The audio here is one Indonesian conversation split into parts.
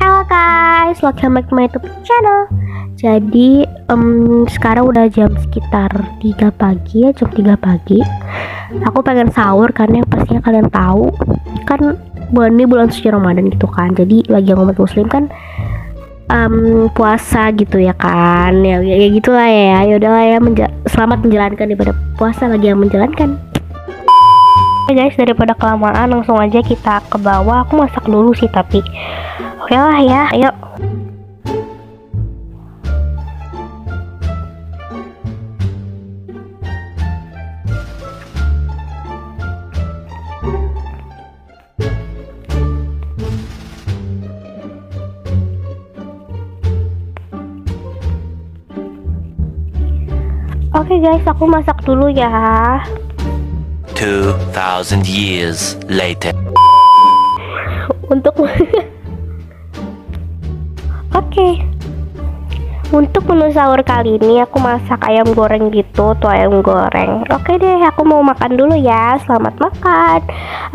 Halo guys, welcome back to my YouTube channel. Jadi em, sekarang udah jam sekitar 3 pagi ya, jam 3 pagi. Aku pengen sahur karena yang pastinya kalian tahu kan bulan ini bulan suci Ramadan gitu kan. Jadi bagi yang umat muslim kan em, puasa gitu ya kan. Ya, ya, ya gitulah ya. Ya udahlah ya menja- selamat menjalankan ibadah puasa bagi yang menjalankan. Oke guys, daripada kelamaan langsung aja kita ke bawah. Aku masak dulu sih tapi Oke lah ya, ayo. Oke guys, aku masak dulu ya. 2,000 years later. Untuk Oke. Untuk menu sahur kali ini aku masak ayam goreng gitu, tuh ayam goreng. Oke deh, aku mau makan dulu ya. Selamat makan.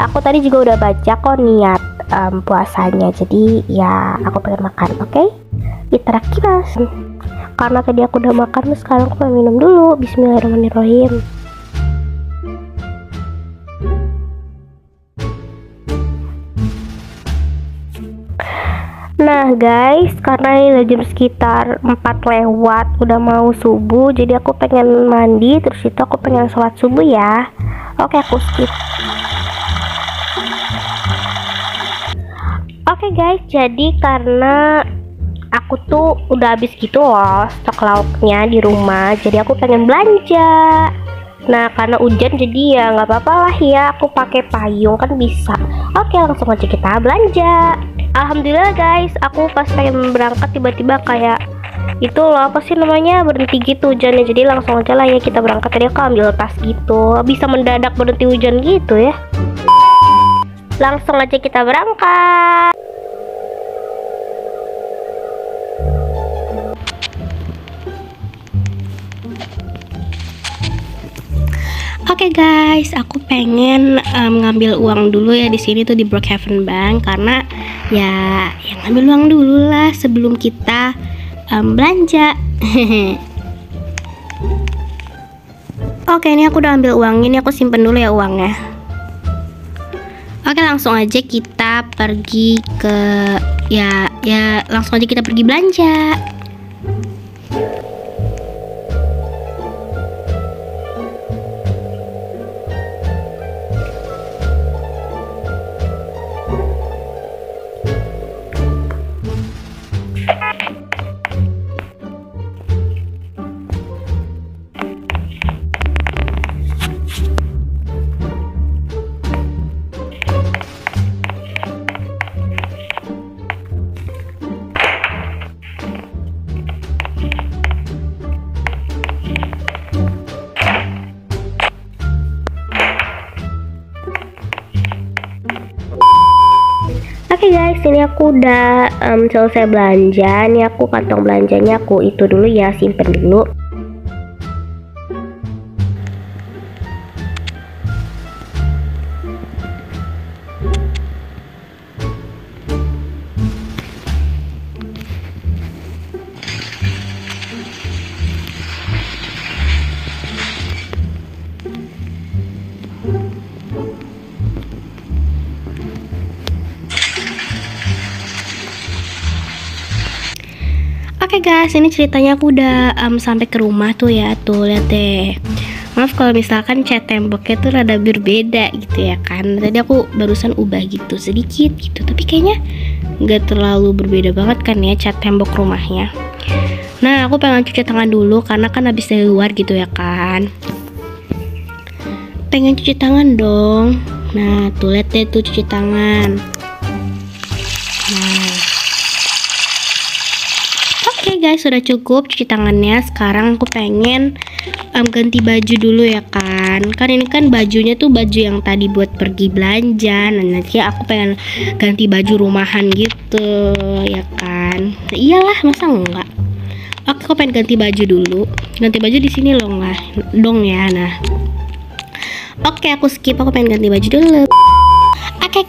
Aku tadi juga udah baca kok niat em, puasanya. Jadi ya aku pengen makan, oke? Itarakimasu. Karena tadi aku udah makan, sekarang aku mau minum dulu. Bismillahirrahmanirrahim. Nah guys, karena ini udah jam sekitar 4 lewat, udah mau subuh, jadi aku pengen mandi, terus itu aku pengen sholat subuh ya. Oke, aku skip. Oke guys, jadi karena aku tuh udah habis gitu loh stok lauknya di rumah, jadi aku pengen belanja. Nah, karena hujan jadi ya nggak apa-apa lah ya, aku pakai payung kan bisa. Oke, langsung aja kita belanja. Alhamdulillah guys, aku pas pengen berangkat tiba-tiba kayak itu loh. Apa sih namanya? Berhenti gitu hujannya. Jadi langsung aja lah ya kita berangkat. Tadi aku ambil tas gitu. Bisa mendadak berhenti hujan gitu ya. Langsung aja kita berangkat. Oke guys, aku pengen em, ngambil uang dulu ya di sini tuh di Brookhaven Bank karena ya yang ngambil uang dulu lah sebelum kita em, belanja. Oke, ini aku udah ambil uang ini aku simpen dulu ya uangnya. Oke, langsung aja kita pergi ke ya ya langsung aja kita pergi belanja. Oke guys, ini aku udah em, selesai belanja. Ini aku kantong belanjanya aku itu dulu ya, simpen dulu. Oke guys, ini ceritanya aku udah em, sampai ke rumah tuh ya, tuh lihat deh. Maaf kalau misalkan cat temboknya tuh rada berbeda gitu ya kan. Tadi aku barusan ubah gitu sedikit gitu, tapi kayaknya nggak terlalu berbeda banget kan ya cat tembok rumahnya. Nah, aku pengen cuci tangan dulu karena kan habis dari luar gitu ya kan. Pengen cuci tangan dong. Nah, tuh lihat deh tuh cuci tangan. Guys, sudah cukup cuci tangannya. Sekarang aku pengen em, ganti baju dulu ya kan. Kan ini kan bajunya tuh baju yang tadi buat pergi belanja. Nah, nanti aku pengen ganti baju rumahan gitu, ya kan. Nah, iyalah, masa enggak? Oke, aku pengen ganti baju dulu. Ganti baju di sini loh lah, dong ya. Nah, oke aku skip. Aku pengen ganti baju dulu.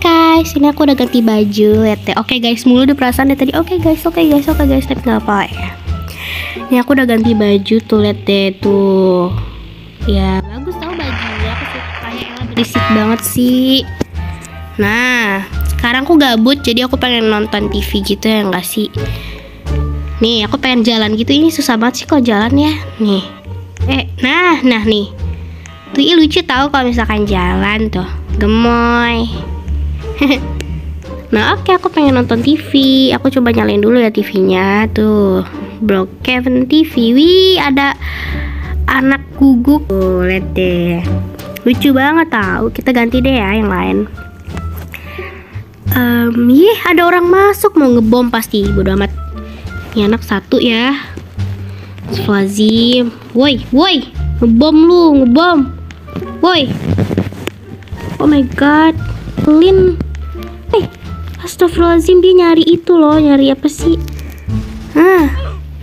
Guys, ini aku udah ganti baju, lihat deh. Oke guys, mulu udah perasaan deh tadi. Oke guys, oke guys, oke guys, tapi nggak apa ya. Ini aku udah ganti baju tuh, lihat deh tuh. Ya bagus tau bajunya, aku suka ya elah, berisik banget sih. Nah, sekarang aku gabut, jadi aku pengen nonton TV gitu ya nggak sih? Nih, aku pengen jalan gitu. Ini susah banget sih kalau jalan ya. Nih. Eh, nah, nah nih. Tuh lucu tahu kalau misalkan jalan tuh. Gemoy. nah, oke aku pengen nonton TV. Aku coba nyalain dulu ya TV-nya. Tuh, Brookhaven TV. Wih, ada anak guguk. Tuh, lihat deh. Lucu banget tahu. Kita ganti deh ya yang lain. Um, yih, ada orang masuk mau ngebom pasti. Bodo amat. Ini anak satu ya. Astagfirullahaladzim. Woi, woi. Ngebom lu, ngebom. Woi. Oh my god. Lin. Eh, astagfirullahaladzim dia nyari itu loh. Nyari apa sih? Nah,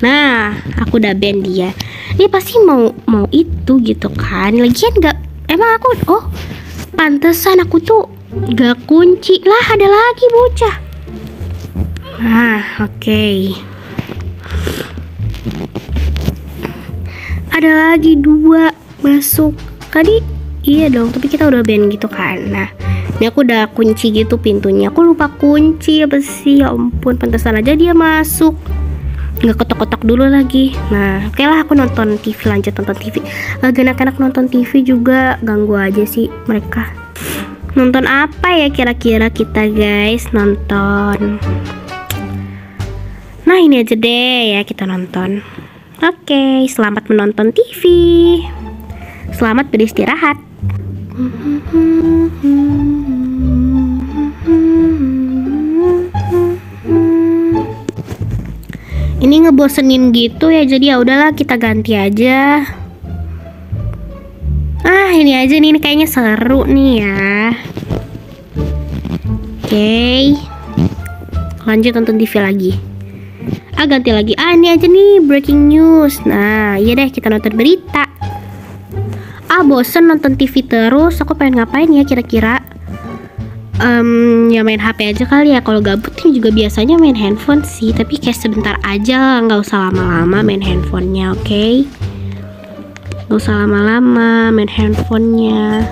nah, aku udah ban dia. Dia pasti mau mau itu gitu kan. Lagian nggak emang aku oh pantesan aku tuh gak kunci lah ada lagi bocah. Nah, oke. Okay. ada lagi dua masuk tadi iya dong tapi kita udah ban gitu kan nah ini aku udah kunci gitu pintunya. Aku lupa kunci apa sih? Ya ampun pantesan aja dia masuk. Nggak ketok-ketok dulu lagi. Nah oke lah aku nonton TV lanjut nonton TV lagi anak-anak nonton TV juga ganggu aja sih mereka. Nonton apa ya kira-kira kita guys? Nonton. Nah ini aja deh ya kita nonton. Oke, selamat menonton TV. Selamat beristirahat. Ini ngebosenin gitu ya, jadi ya udahlah kita ganti aja. Ah, ini aja nih, ini kayaknya seru nih ya. Oke. Lanjut nonton TV lagi ah ganti lagi ah ini aja nih breaking news nah iya deh kita nonton berita ah bosen nonton TV terus aku pengen ngapain ya kira-kira um, ya main HP aja kali ya. Kalau gabut nih juga biasanya main handphone sih. Tapi kayak sebentar aja nggak usah lama-lama main handphonenya oke? Okay? nggak usah lama-lama main handphonenya.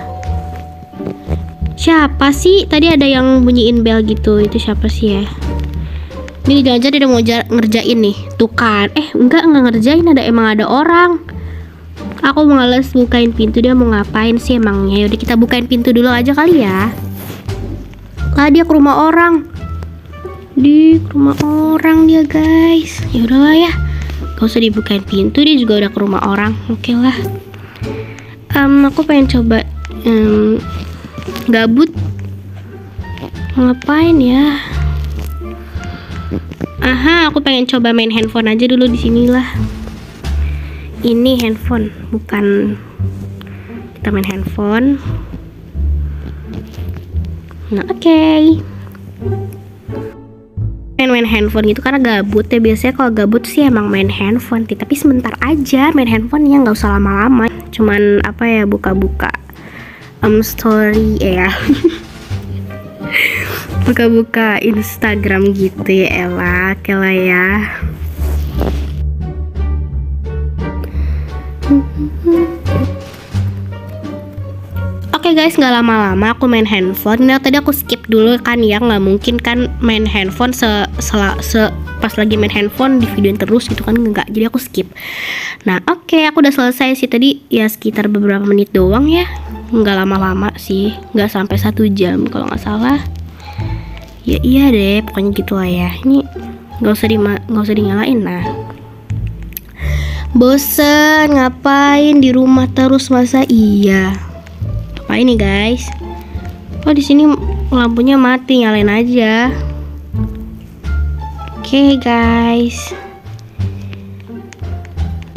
Siapa sih? Tadi ada yang bunyiin bel gitu. Itu siapa sih ya? Ini jangan-jangan dia mau ngerjain nih. Tuh kan. Eh enggak enggak ngerjain. Ada emang ada orang. Aku males bukain pintu. Dia mau ngapain sih emangnya? Yaudah kita bukain pintu dulu aja kali ya lah dia ke rumah orang. Di rumah orang dia guys. Ya udahlah ya. Gak usah dibukain pintu dia juga udah ke rumah orang. Oke okay lah. Um, aku pengen coba um, gabut. Ngapain ya? Aha, aku pengen coba main handphone aja dulu di sinilah. Ini handphone, bukan kita main handphone. Nah, oke. Okay. Main main handphone gitu karena gabut ya. Biasanya kalau gabut sih emang main handphone tapi sebentar aja main handphone ya nggak usah lama-lama. Cuman apa ya buka-buka um story ya. Buka-buka Instagram gitu ya Ella. Kela ya Oke okay guys, nggak lama-lama aku main handphone. Nah tadi aku skip dulu kan ya, nggak mungkin kan main handphone se, se, se pas lagi main handphone di videoin terus gitu kan nggak. Jadi aku skip. Nah oke, okay, aku udah selesai sih tadi. Ya sekitar beberapa menit doang ya, nggak lama-lama sih, nggak sampai satu jam kalau nggak salah. Ya iya deh pokoknya gitu lah ya. Ini nggak usah di nggak usah dinyalain. Nah. Bosen ngapain di rumah terus masa iya apa ini guys? Oh di sini lampunya mati nyalain aja. Oke okay, guys.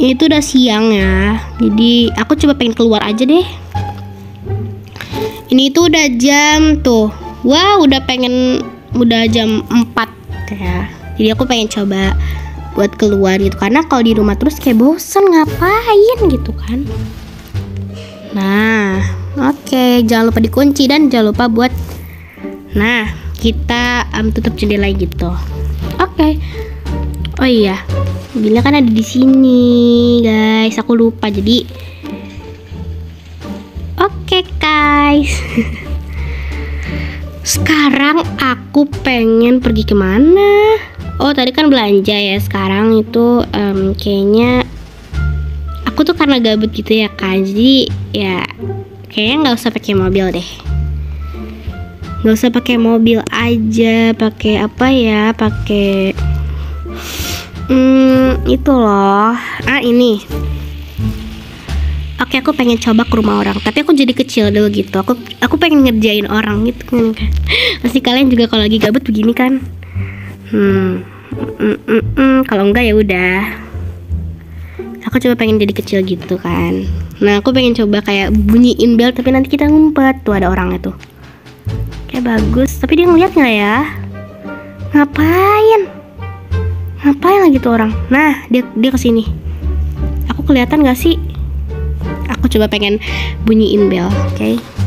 Ini tuh udah siang ya jadi aku coba pengen keluar aja deh. Ini tuh udah jam tuh. Wow udah pengen udah jam 4 ya. Jadi aku pengen coba buat keluar gitu karena kalau di rumah terus kayak bosen ngapain gitu kan? Nah oke jangan lupa dikunci dan jangan lupa buat Nah, kita um, tutup jendela gitu. Oke. Oh iya, mobilnya kan ada di sini, guys. Aku lupa jadi. Oke, guys. Sekarang aku pengen pergi ke mana? Oh, tadi kan belanja ya. Sekarang itu em, kayaknya aku tuh karena gabut gitu ya kan. Jadi ya kayaknya nggak usah pakai mobil deh. Nggak usah pakai mobil aja. Pakai apa ya? Pakai hmm, itu loh. Ah ini. Oke, aku pengen coba ke rumah orang, tapi aku jadi kecil dulu gitu. Aku aku pengen ngerjain orang gitu kan. Pasti kalian juga kalau lagi gabut begini kan. Hmm. mm, mm, mm. Kalau enggak ya udah. Aku coba pengen jadi kecil gitu kan. Nah, aku pengen coba kayak bunyiin bel tapi nanti kita ngumpet. Tuh ada orangnya tuh. Kayak bagus, tapi dia ngeliat nggak ya? Ngapain? Ngapain lagi tuh orang? Nah, dia dia ke sini. Aku kelihatan gak sih? Aku coba pengen bunyiin bel, oke?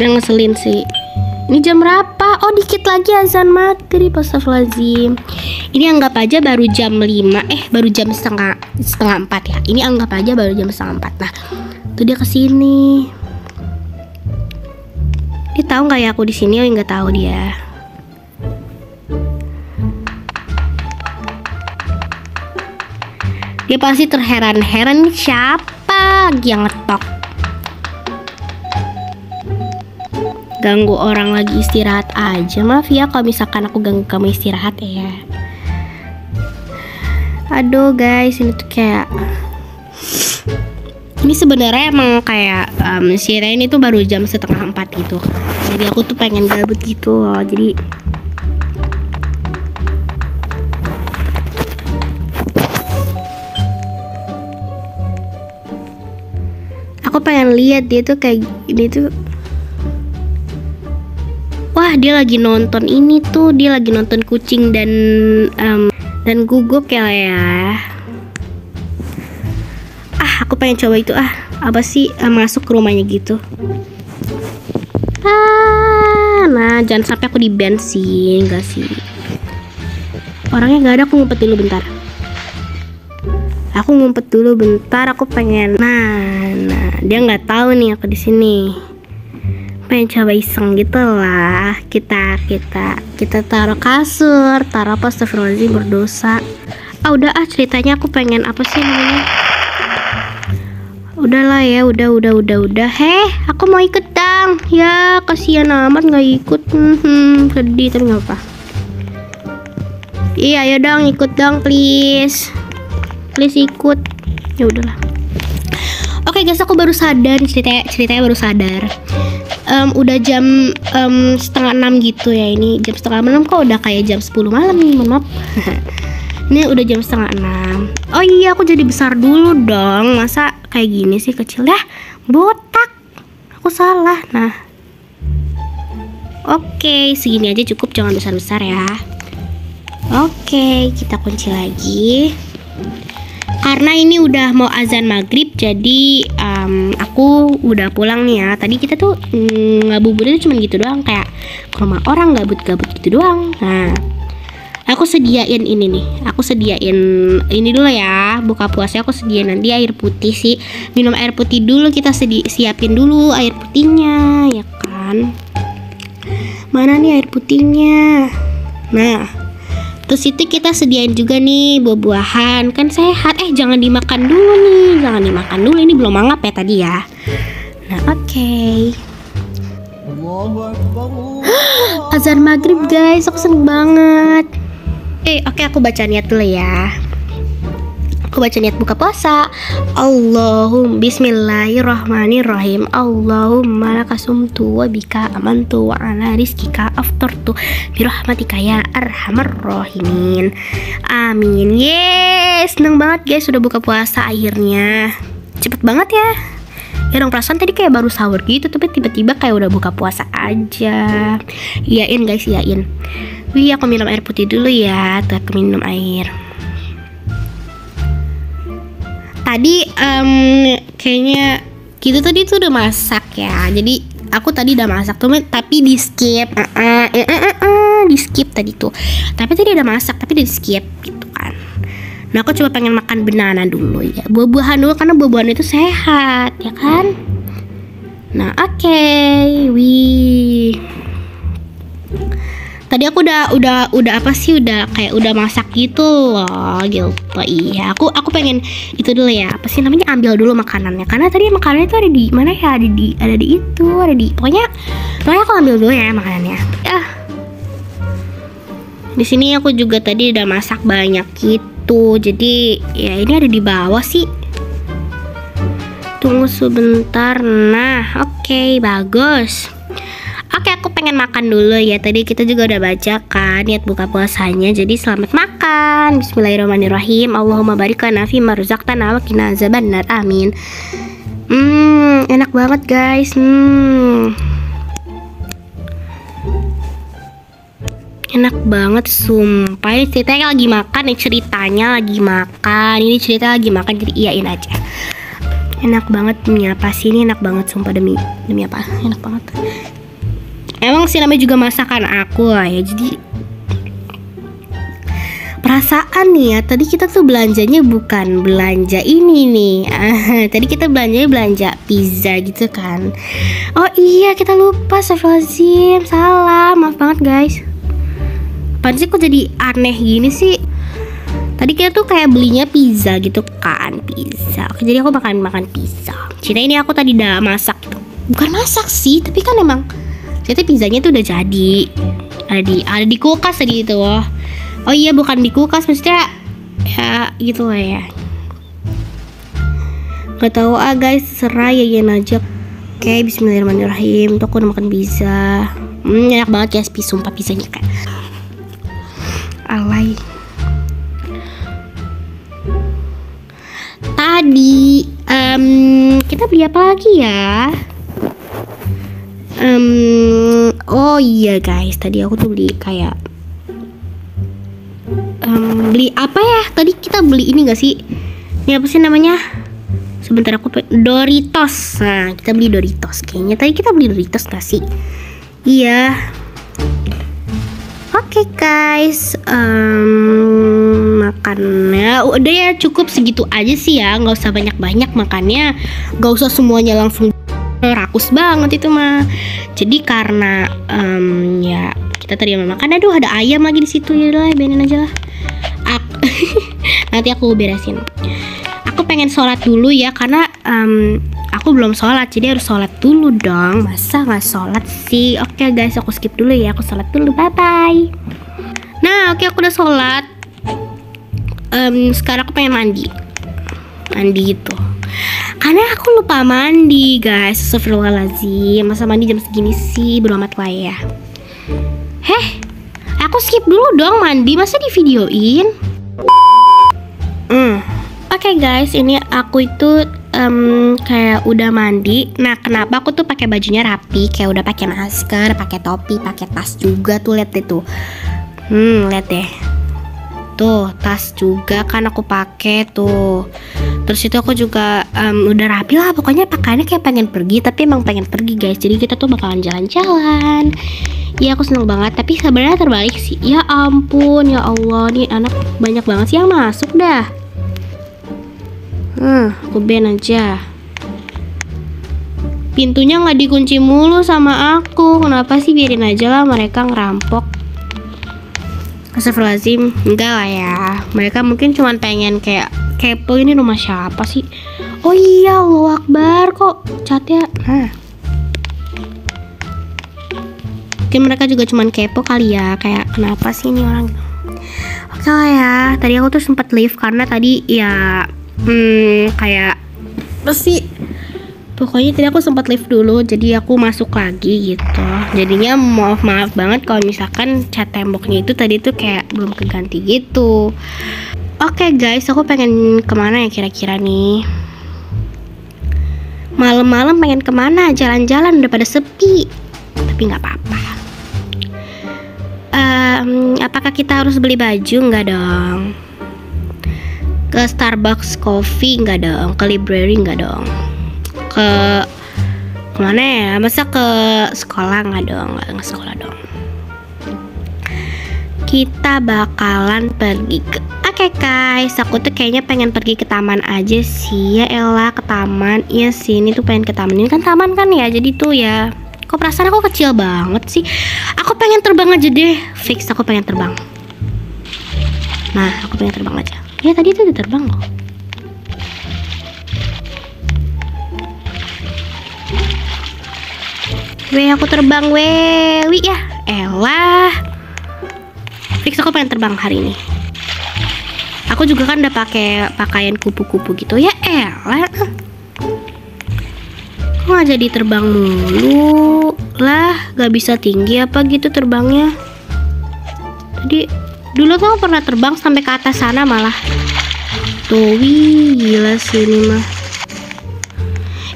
Sebenarnya ngeselin sih. Ini jam berapa? Oh dikit lagi azan maghrib Astagfirullahaladzim Ini anggap aja baru jam 5 Eh baru jam setengah setengah 4 ya Ini anggap aja baru jam setengah 4 Nah tuh dia ke sini Dia tahu nggak ya aku di sini? Oh nggak tahu dia Dia pasti terheran-heran "Ini siapa yang ngetok ganggu orang lagi istirahat aja. Maaf ya kalau misalkan aku ganggu kamu istirahat ya. Aduh guys ini tuh kayak ini sebenarnya emang kayak um, si ini tuh baru jam setengah empat gitu. Jadi aku tuh pengen gabut gitu loh. Jadi aku pengen lihat dia tuh kayak ini tuh wah dia lagi nonton ini tuh dia lagi nonton kucing dan em, dan guguk ya ya. Ah aku pengen coba itu. Ah apa sih eh, masuk ke rumahnya gitu? Ah nah jangan sampai aku di bensin enggak sih. Orangnya nggak ada aku ngumpet dulu bentar. Aku ngumpet dulu bentar aku pengen. Nah nah dia nggak tahu nih aku di sini pengen coba iseng gitu lah kita kita kita taruh kasur taruh apa astagfirullahaladzim berdosa. Ah udah ah ceritanya aku pengen apa sih namanya? Udahlah ya udah udah udah udah. Heh aku mau ikut dang. Ya kasihan amat nggak ikut. Hmm, sedih tapi apa iya ya dong ikut dong please. Please ikut. Ya udahlah. Oke guys, aku baru sadar ceritanya ceritanya baru sadar. Em, udah jam em, setengah enam gitu ya ini jam setengah enam kok udah kayak jam 10 malam nih, mohon maaf. ini udah jam setengah enam. Oh iya, aku jadi besar dulu dong. Masa kayak gini sih kecil dah? Botak. Aku salah. Nah. Oke, segini aja cukup jangan besar-besar ya. Oke, kita kunci lagi karena ini udah mau azan maghrib jadi um, aku udah pulang nih ya. Tadi kita tuh mm, ngabuburit cuma gitu doang kayak ke rumah orang gabut-gabut gitu doang. Nah aku sediain ini nih. Aku sediain ini dulu ya buka puasa aku sediain nanti air putih sih. Minum air putih dulu kita sedi siapin dulu air putihnya ya kan? Mana nih air putihnya? Nah Terus itu kita sediain juga nih buah-buahan kan sehat. Eh jangan dimakan dulu nih, jangan dimakan dulu. Ini belum mangap ya tadi ya. Nah oke. Azan maghrib guys, aku seneng banget. Eh oke aku baca niat dulu ya. Aku baca niat buka puasa. Allahum bismillahirrahmanirrahim. Allahumma lakasumtu wa bika amantu wa ala rizkika aftartu birahmatika ya arhamar rahimin. Amin. Yes, seneng banget guys sudah buka puasa akhirnya. Cepet banget ya. Ya dong perasaan tadi kayak baru sahur gitu Tapi tiba-tiba kayak udah buka puasa aja Iyain guys, iyain Wih aku minum air putih dulu ya Tuh aku minum air Tadi em, kayaknya kita tadi tuh udah masak ya. Jadi aku tadi udah masak tuh tapi di skip. Uh, uh, uh, uh, uh, di skip tadi tuh. Tapi tadi udah masak tapi di skip gitu kan. Nah aku coba pengen makan banana dulu ya. Buah-buahan dulu karena buah-buahan itu sehat ya kan? Nah oke. Okay. wih tadi aku udah udah udah apa sih udah kayak udah masak gitu loh gitu. Iya aku aku pengen itu dulu ya. Apa sih namanya? Ambil dulu makanannya. Karena tadi makanannya itu ada di mana ya? Ada di ada di itu ada di pokoknya pokoknya aku ambil dulu ya makanannya. Ya. Di sini aku juga tadi udah masak banyak gitu. Jadi ya ini ada di bawah sih. Tunggu sebentar. Nah oke okay, bagus aku pengen makan dulu ya. Tadi kita juga udah baca kan niat buka puasanya. Jadi selamat makan. Bismillahirrahmanirrahim. Allahumma barik lana fi ma razaqtana wa qina azabannar. Amin. Hmm, enak banget guys. Hmm. Enak banget sumpah Ini ceritanya lagi makan Ini ceritanya lagi makan Ini cerita lagi makan Jadi iyain aja Enak banget demi apa sih Ini enak banget sumpah demi Demi apa Enak banget sih namanya juga masakan aku lah ya. Jadi perasaan nih ya tadi kita tuh belanjanya bukan belanja ini nih. Tadi kita belanjanya belanja pizza gitu kan. Oh iya kita lupa Astagfirullahaladzim salah. Maaf banget guys. Sih kok jadi aneh gini sih? Tadi kita tuh kayak belinya pizza gitu kan pizza. Oke, jadi aku makan makan pizza. Cina ini aku tadi udah masak gitu. Bukan masak sih tapi kan emang ternyata pizzanya tuh udah jadi. Ada di ada di kulkas tadi itu loh oh iya bukan di kulkas maksudnya ya gitu lah ya. Nggak tahu ah guys serah ya ya aja. Oke Bismillahirrahmanirrahim. Tuh aku udah makan pizza. Hmm, enak banget ya spi sumpah pizzanya kayak alay. Tadi um, kita beli apa lagi ya um, oh iya guys. Tadi aku tuh beli kayak um, beli apa ya? Tadi kita beli ini gak sih? Ini apa sih namanya? Sebentar aku Doritos. Nah kita beli Doritos. Kayaknya tadi kita beli Doritos gak sih? Iya. Oke okay guys, um, makannya udah ya cukup segitu aja sih ya, nggak usah banyak-banyak makannya, nggak usah semuanya langsung rakus banget itu mah. Jadi karena um, ya kita tadi makan aduh ada ayam lagi di situ ya lah biarin aja lah. Aku, nanti aku beresin. Aku pengen sholat dulu ya karena um, aku belum sholat jadi harus sholat dulu dong. Masa nggak sholat sih? Oke okay, guys aku skip dulu ya aku sholat dulu. Bye bye nah oke okay, aku udah sholat. Um, sekarang aku pengen mandi. Mandi gitu karena aku lupa mandi guys. Astagfirullahaladzim. Masa mandi jam segini sih? Belum amat lah ya. Heh Aku skip dulu dong mandi. Masa di videoin hmm. Oke okay guys. Ini aku itu um, Kayak udah mandi. Nah kenapa aku tuh pakai bajunya rapi? Kayak udah pakai masker pakai topi pakai tas juga tuh. Lihat deh tuh. Hmm lihat deh. Tuh tas juga kan aku pakai tuh terus itu aku juga um, udah rapi lah pokoknya pakaiannya kayak pengen pergi tapi emang pengen pergi guys. Jadi kita tuh bakalan jalan-jalan. Ya aku seneng banget tapi sebenarnya terbalik sih. Ya ampun ya Allah nih anak banyak banget sih yang masuk dah. Hmm aku ben aja. Pintunya nggak dikunci mulu sama aku. Kenapa sih biarin aja lah mereka ngerampok? Astagfirullahaladzim. Enggak lah ya. Mereka mungkin cuma pengen kayak Kepo ini rumah siapa sih? Oh iya Allah Akbar Kok catnya Nah Mungkin mereka juga cuma kepo kali ya Kayak kenapa sih ini orang? Oke lah ya Tadi aku tuh sempat leave Karena tadi ya Hmm kayak Apa sih pokoknya tadi aku sempat live dulu jadi aku masuk lagi gitu. Jadinya maaf maaf banget kalau misalkan cat temboknya itu tadi tuh kayak belum keganti gitu oke okay, guys aku pengen ke mana ya kira-kira nih? Malam-malam pengen ke mana? Jalan-jalan udah pada sepi. Tapi nggak apa-apa. Em, apakah kita harus beli baju? Nggak dong. Ke Starbucks Coffee? Nggak dong. Ke library? Nggak dong. Ke ke mana ya? Masa ke sekolah? Nggak dong. Nggak sekolah dong. Kita bakalan pergi ke Oke guys, aku tuh kayaknya pengen pergi ke taman aja sih. Ya Ella ke taman. Iya sih, ini tuh pengen ke taman. Ini kan taman kan ya, jadi tuh ya Kok perasaan aku kecil banget sih. Aku pengen terbang aja deh. Fix aku pengen terbang. Nah, aku pengen terbang aja. Ya tadi tuh udah terbang loh Weh, aku terbang. Weh Wih ya, Ella. Fix aku pengen terbang hari ini Aku juga kan udah pakai pakaian kupu-kupu gitu ya elah. Kok nggak jadi terbang mulu? Lah, gak bisa tinggi apa gitu terbangnya? Tadi dulu tuh pernah terbang sampai ke atas sana malah. Tuh, wih, gila sih ini mah.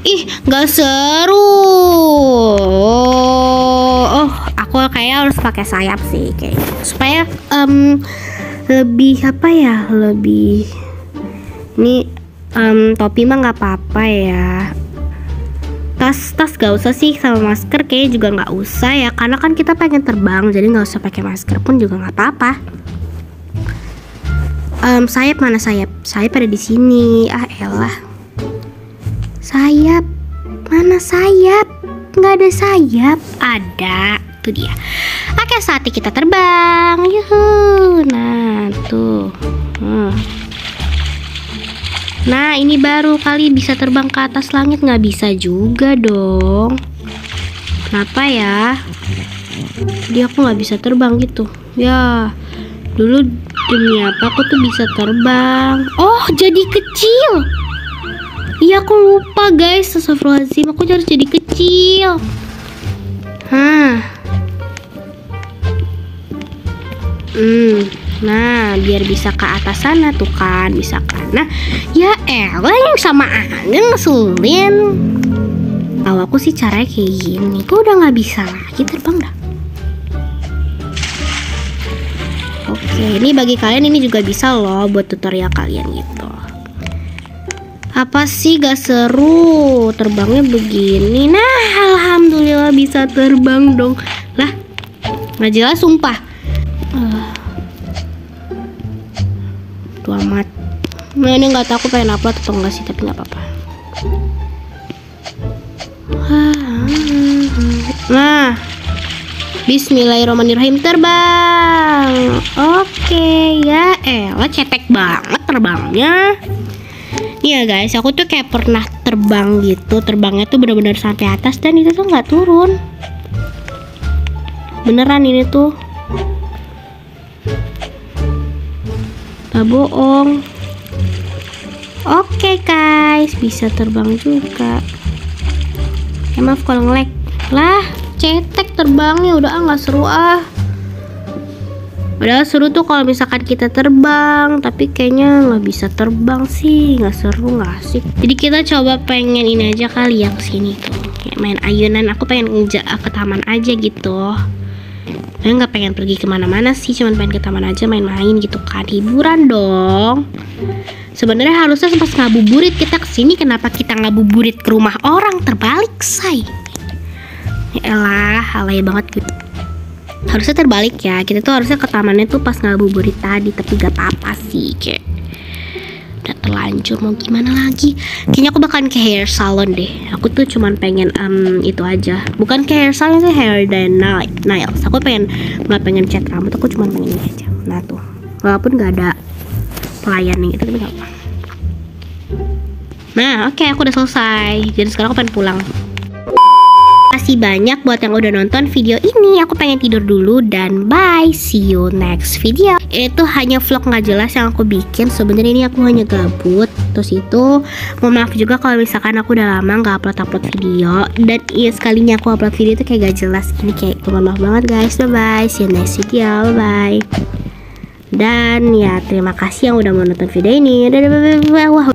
Ih, gak seru. Oh, aku kayak harus pakai sayap sih kayak gitu. supaya em lebih apa ya? Lebih ini em, topi mah nggak apa-apa ya. Tas tas gak usah sih sama masker kayaknya juga nggak usah ya. Karena kan kita pengen terbang jadi nggak usah pakai masker pun juga nggak apa-apa. Em, sayap mana sayap? Sayap ada di sini. Ah elah. Sayap? Mana sayap? Nggak ada sayap. Ada. Tuh dia oke saatnya kita terbang. Yuhu. Nah tuh. Hmm. nah ini baru kali bisa terbang ke atas langit. Nggak bisa juga dong. Kenapa ya? Jadi aku nggak bisa terbang gitu. Ya dulu demi apa aku tuh bisa terbang? Oh jadi kecil. Iya aku lupa guys. Astagfirullahaladzim Aku harus jadi kecil. Hah Hmm Nah biar bisa ke atas sana tuh kan Bisa Nah ya elah yang sama aja ngeselin. Tahu aku sih caranya kayak gini. Kok udah nggak bisa lagi terbang dah? Oke ini bagi kalian ini juga bisa loh Buat tutorial kalian gitu. Apa sih gak seru terbangnya begini? Nah alhamdulillah bisa terbang dong. Lah nggak jelas sumpah. Ah. Tuh amat. Nah ini nggak tahu aku pengen upload atau enggak sih tapi nggak apa-apa. Nah Bismillahirrahmanirrahim terbang. Oke ya. Elah cetek banget terbangnya. Iya guys, aku tuh kayak pernah terbang gitu, terbangnya tuh bener-bener sampai atas dan itu tuh nggak turun. Beneran ini tuh. Gak bohong. Oke guys, bisa terbang juga. Eh maaf kalau ngelek. Lah, cetek terbangnya udah ah nggak seru ah. Padahal seru tuh kalau misalkan kita terbang, tapi kayaknya nggak bisa terbang sih, nggak seru nggak asik. Jadi kita coba pengen ini aja kali ya ke sini tuh, kayak main ayunan. Aku pengen ke taman aja gitu. Saya nggak pengen pergi ke mana-mana sih, cuman pengen ke taman aja main-main gitu kan, hiburan dong. Sebenarnya harusnya pas ngabuburit kita ke sini, kenapa kita ngabuburit ke rumah orang terbalik say? Ya elah, alay banget gitu harusnya terbalik ya kita tuh harusnya ke tamannya tuh pas ngabuburit tadi tapi gak apa-apa sih kayak udah terlanjur mau gimana lagi. Kayaknya aku bakalan ke hair salon deh. Aku tuh cuman pengen em, itu aja. Bukan ke hair salon sih hair dan nail- nails. Aku pengen nggak pengen cat rambut. Aku cuman pengen ini aja. Nah tuh. Walaupun gak ada pelayan nih itu tapi gak apa nah oke aku udah selesai. Jadi sekarang aku pengen pulang. Kasih banyak buat yang udah nonton video ini. Aku pengen tidur dulu dan bye. See you next video. Itu hanya vlog nggak jelas yang aku bikin. Sebenarnya ini aku hanya gabut. Terus itu mohon maaf juga kalau misalkan aku udah lama nggak upload upload video. Dan iya sekalinya aku upload video itu kayak gak jelas. Ini kayak mohon maaf banget guys. Bye bye. See you next video. Bye bye. Dan ya terima kasih yang udah menonton video ini. Dadah, bye, bye, bye.